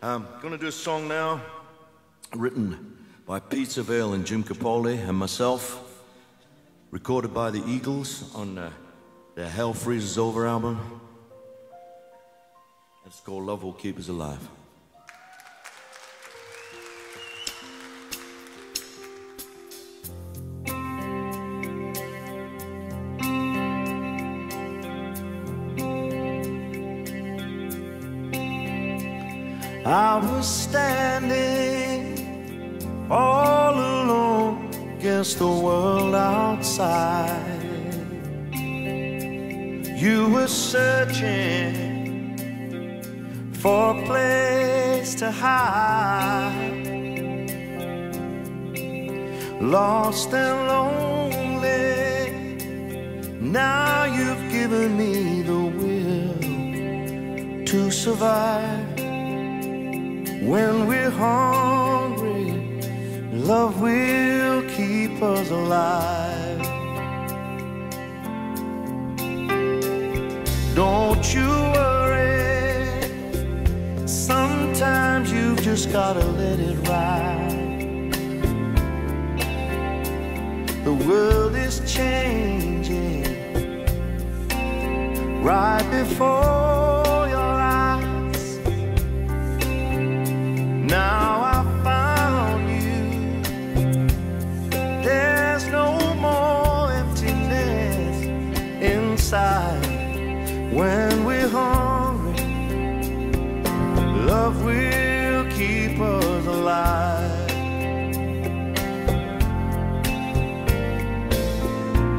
I'm going to do a song now written by Peter Vale and Jim Capaldi and myself, recorded by the Eagles on uh, their Hell Freezes Over album. It's called Love Will Keep Us Alive. I was standing all alone against the world outside. You were searching for a place to hide, lost and lonely. Now you've given me the will to survive. When we're hungry, love will keep us alive. Don't you worry, sometimes you've just gotta let it ride. The world is changing right before when we're hungry. Love will keep us alive.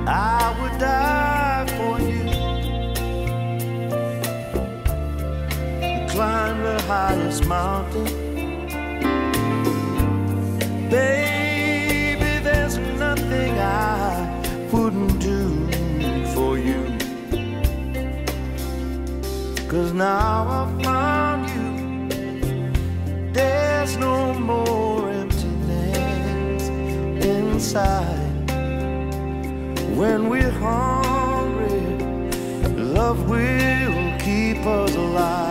I would die for you. Climb the highest mountain Cause now I found you. There's no more emptiness inside. When we're hungry, love will keep us alive.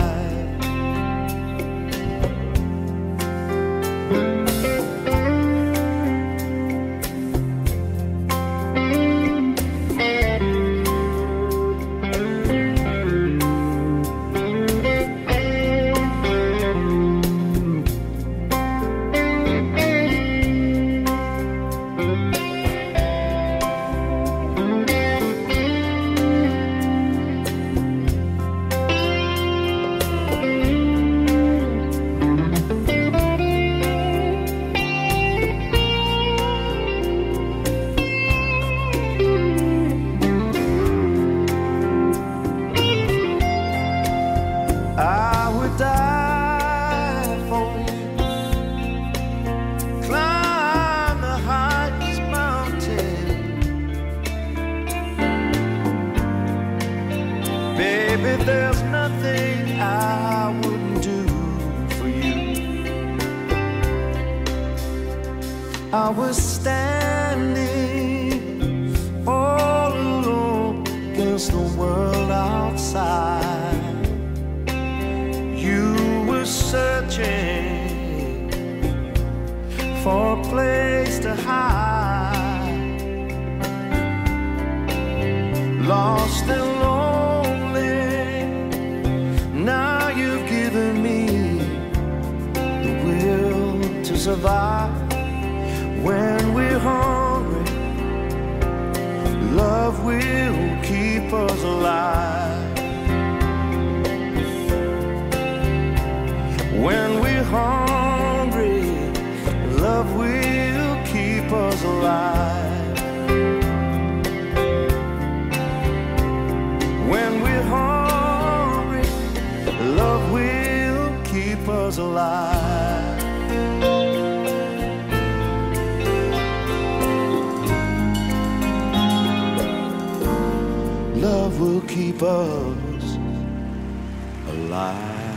I wouldn't do for you, I was standing all alone against the world outside. You were searching for a place to hide, lost and survive when we're hungry, love will keep us alive. When we're hungry, love will keep us alive. When we're hungry, love will keep us alive. love will keep us alive.